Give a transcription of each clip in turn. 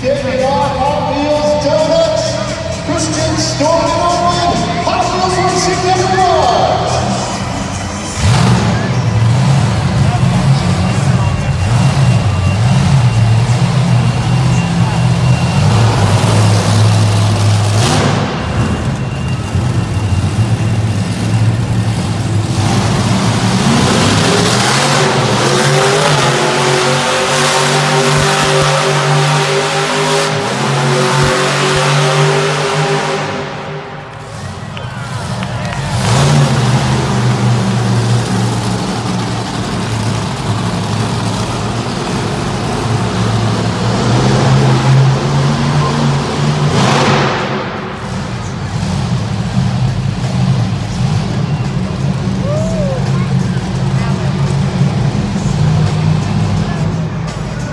Kicking off Hot Wheels Donuts, Christian Storm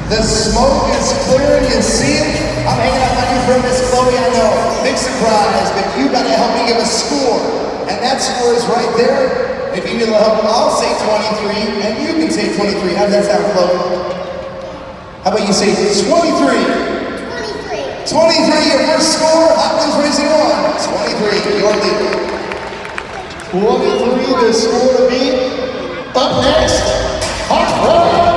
The smoke is clearing, you see it? I'm hanging out my new friend Miss Chloe, I know. Big surprise, but you gotta help me give a score. And that score is right there. If you need a little help, I'll say 23, and you can say 23. How does that sound, Chloe? How about you say 23? 23. 23, your first score, Wheels Racing 1. 23, your lead. 23, the score to beat. Up next, Hot Rod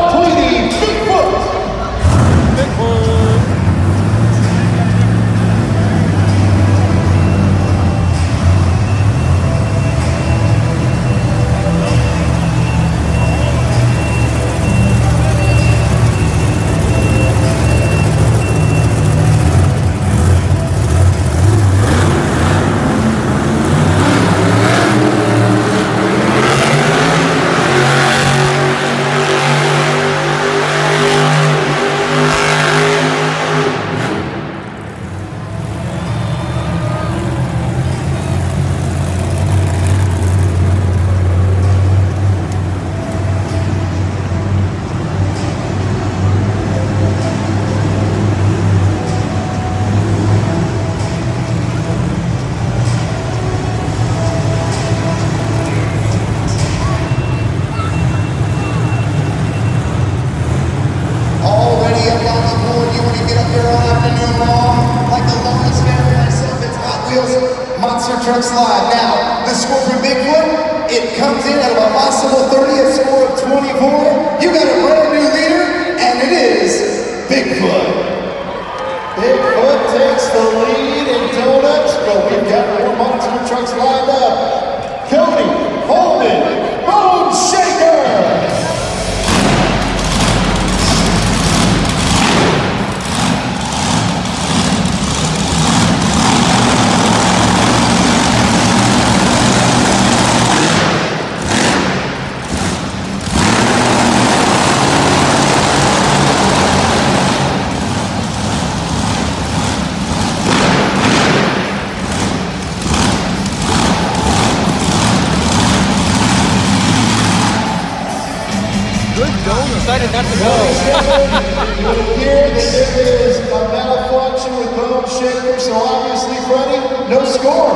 Monster Trucks Live. Now, the score for Bigfoot, it comes in at a possible 30, a score of 24. You got a brand new leader, and it is Bigfoot. Bigfoot takes the lead in donuts, but we've got more Monster Trucks lined up. Cody Holden, Bone Shaker. Good donut. Decided not to go. Here, there is a malfunction with Bone Shaker, so obviously, Freddie, no score.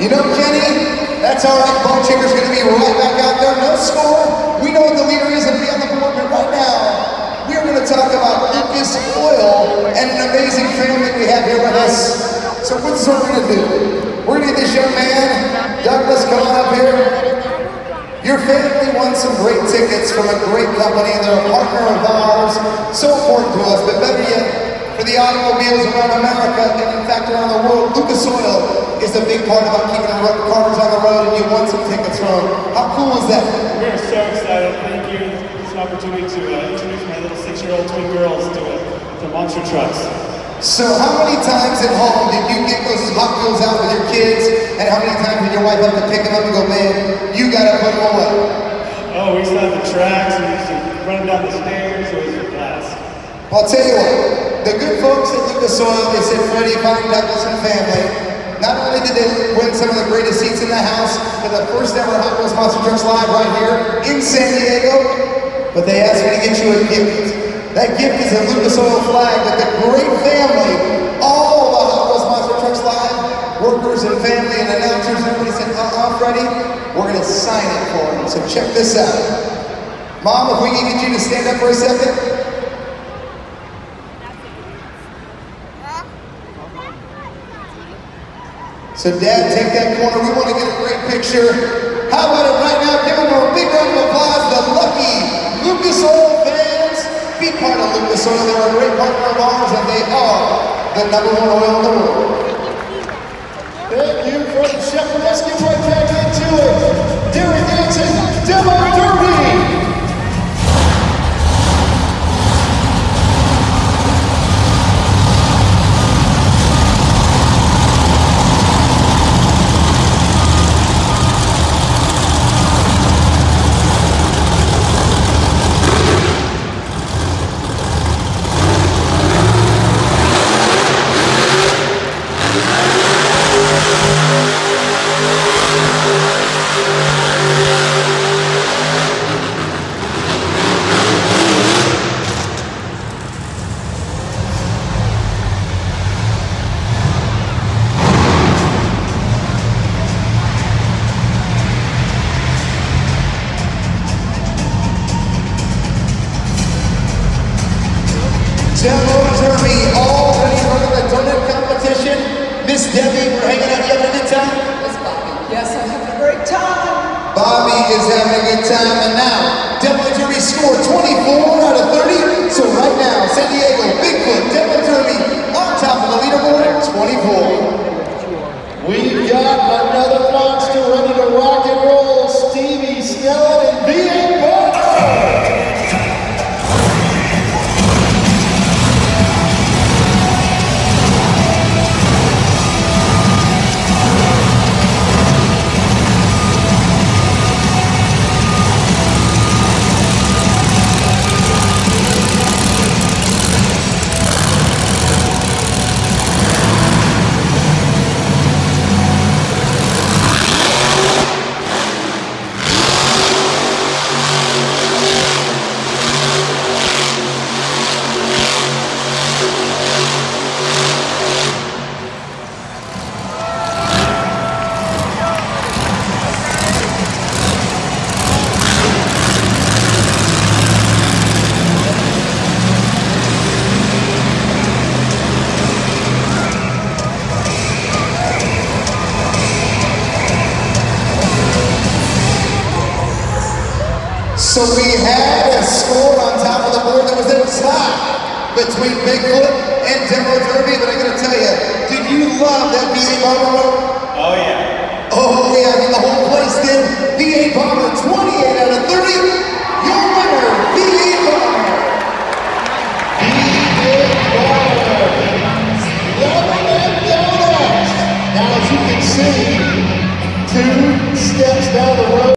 You know, Kenny, that's all right. Bone Shaker's going to be right back out there. No score. We know what the leader is and be on the board, but right now, we're going to talk about Lucas Oil and an amazing family we have here with us. So what's what we're going to do? We're going to get this young man, Douglas, come on up here. Your family won some great tickets from a great company. They're a partner of ours. So important to us, but better yet, for the automobiles around America and in fact around the world, Lucas Oil is a big part about keeping ro- cars on the road and you won some tickets from. them. How cool is that? We're so excited. Thank you. It's an opportunity to uh, introduce my little six-year-old twin girls to, uh, to monster trucks. So how many times at home did you get those Hot Wheels out with your and how many times did your wife have to pick them up and go, man, you gotta put them away? Oh, we used to have the tracks and we used to run down the stairs. It was a blast. I'll tell you what, the good folks at Lucas Oil, they said Freddie, Bonnie, Douglas, and family, not only did they win some of the greatest seats in the house for the first ever Hot Wheels Monster Trucks Live right here in San Diego, but they asked me to get you a gift. That gift is a Lucas Oil flag that the great family, all and family and announcers, everybody said, uh-uh, Freddie, we're gonna sign it for him. So check this out. Mom, if we can get you to stand up for a second. So Dad, take that corner. We want to get a great picture. How about it right now? Give them a big round of applause. The lucky Lucas Oil fans. Be part of Lucas Oil. They're a great partner of ours, and they are the number one oil in the world. Thank you from Demo Derby, already running the donut competition. Miss Debbie, we're hanging out. You having a good time? Yes, I'm having a great time. Bobby is having a good time, and now Demo Derby scored 24 out of 30. So right now, San Diego, Bigfoot, Demo Derby on top of the leaderboard, 24. So we had a score on top of the board that was a tie between Bigfoot and Demo Derby, but I gotta tell you, did you love that B.A. Rope? Oh yeah. Oh yeah, I mean the whole place did.